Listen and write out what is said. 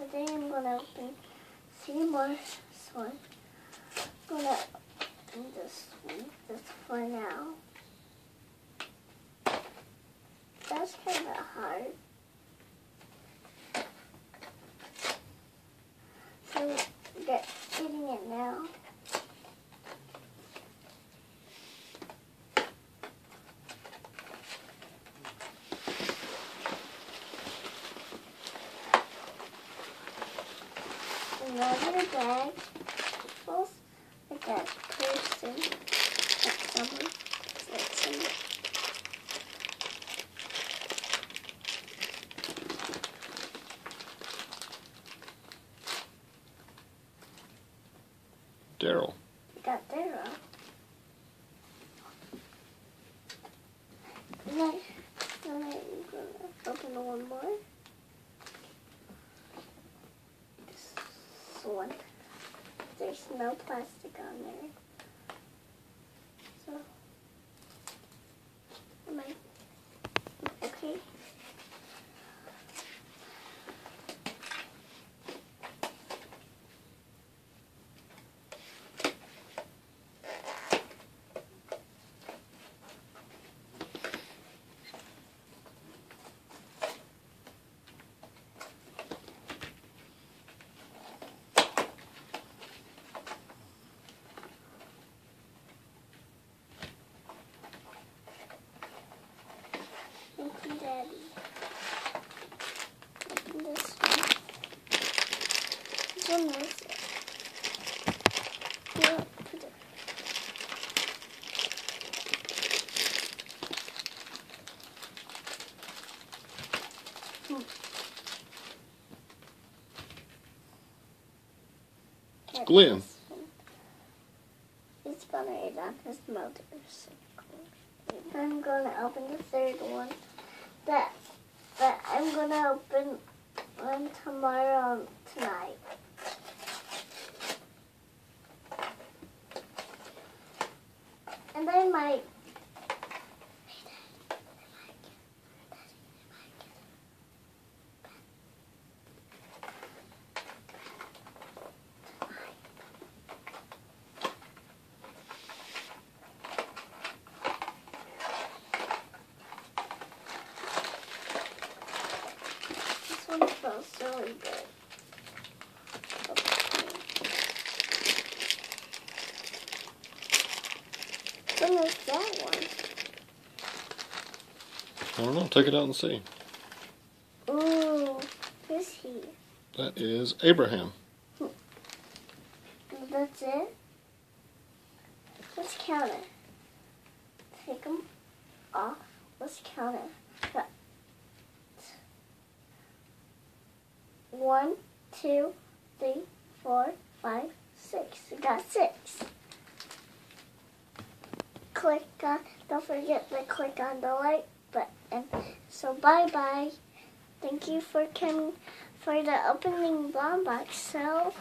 Today I'm gonna open three more one. I'm gonna open this one just for now. That's kind of hard. So get getting it now. Like that person. Like someone. Like someone. Daryl. Got Daryl. Open one more. This one. There's no plastic on there. So, am I okay? Thank you, Daddy. Open this one. This one was. Yeah, put it. Hmm. One. He's gonna eat on his motorcycle. I'm gonna open the third one. That that I'm gonna open one tomorrow tonight. And I might one smells really good. Okay. What is that one? I don't know. Take it out and see. Ooh, who's he? That is Abraham. Hmm. That's it? Let's count it. Take them off. Let's count it. One, two, three, four, five, six. We got six. Click on, don't forget to click on the like button. So bye bye. Thank you for coming for the opening bomb box. So